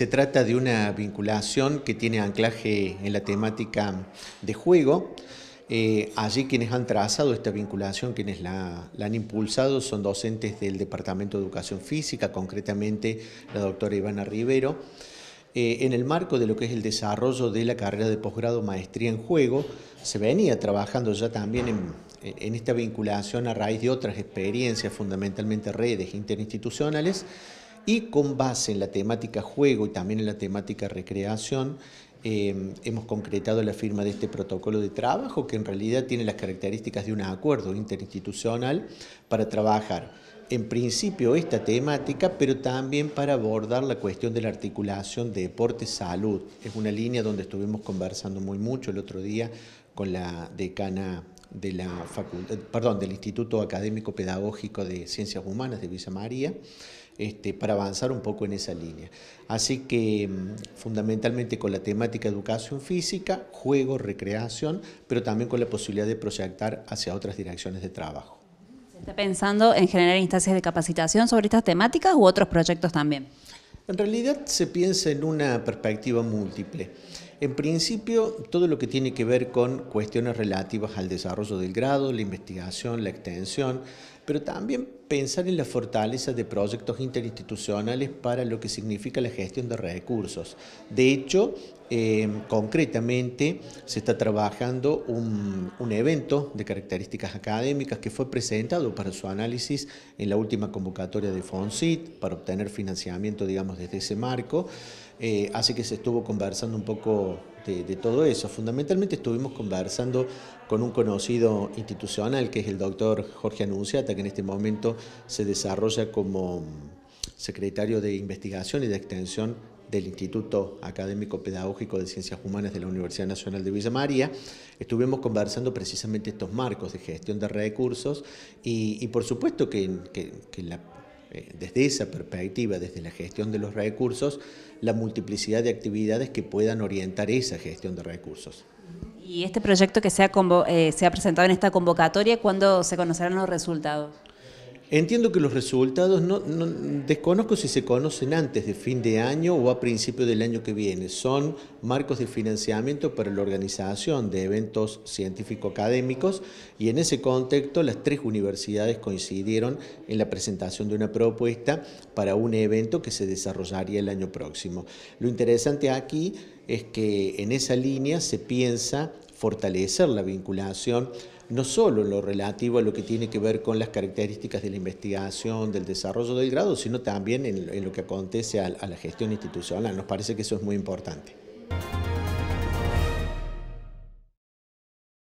se trata de una vinculación que tiene anclaje en la temática de juego. Eh, allí quienes han trazado esta vinculación, quienes la, han impulsado, son docentes del Departamento de Educación Física, concretamente la doctora Ivana Rivero. Eh, en el marco de lo que es el desarrollo de la carrera de posgrado Maestría en Juego, se venía trabajando ya también en esta vinculación a raíz de otras experiencias, fundamentalmente redes interinstitucionales, y con base en la temática juego y también en la temática recreación, eh, hemos concretado la firma de este protocolo de trabajo que en realidad tiene las características de un acuerdo interinstitucional para trabajar en principio esta temática, pero también para abordar la cuestión de la articulación de deporte-salud. Es una línea donde estuvimos conversando muy mucho el otro día con la decana de la facultad, perdón, del Instituto Académico Pedagógico de Ciencias Humanas de Villa María, este, para avanzar un poco en esa línea. Así que mm, fundamentalmente con la temática educación física, juego, recreación, pero también con la posibilidad de proyectar hacia otras direcciones de trabajo. ¿Se está pensando en generar instancias de capacitación sobre estas temáticas u otros proyectos también? En realidad se piensa en una perspectiva múltiple. En principio, todo lo que tiene que ver con cuestiones relativas al desarrollo del grado, la investigación, la extensión, pero también pensar en la fortaleza de proyectos interinstitucionales para lo que significa la gestión de recursos. De hecho, eh, concretamente se está trabajando un, evento de características académicas que fue presentado para su análisis en la última convocatoria de FONSIT para obtener financiamiento, digamos, desde ese marco. Eh, así que se estuvo conversando un poco de, todo eso. Fundamentalmente estuvimos conversando con un conocido institucional que es el doctor Jorge Anunciata, que en este momento se desarrolla como secretario de Investigación y de Extensión del Instituto Académico Pedagógico de Ciencias Humanas de la Universidad Nacional de Villa María. Estuvimos conversando precisamente estos marcos de gestión de recursos y, por supuesto que, que la desde esa perspectiva, desde la gestión de los recursos, la multiplicidad de actividades que puedan orientar esa gestión de recursos. ¿Y este proyecto que se ha, eh, se ha presentado en esta convocatoria, cuándo se conocerán los resultados? Entiendo que los resultados, no, desconozco si se conocen antes de fin de año o a principio del año que viene. Son marcos de financiamiento para la organización de eventos científico-académicos y en ese contexto las tres universidades coincidieron en la presentación de una propuesta para un evento que se desarrollaría el año próximo. Lo interesante aquí es que en esa línea se piensa fortalecer la vinculación no solo en lo relativo a lo que tiene que ver con las características de la investigación, del desarrollo del grado, sino también en, lo que acontece a, la gestión institucional. Nos parece que eso es muy importante.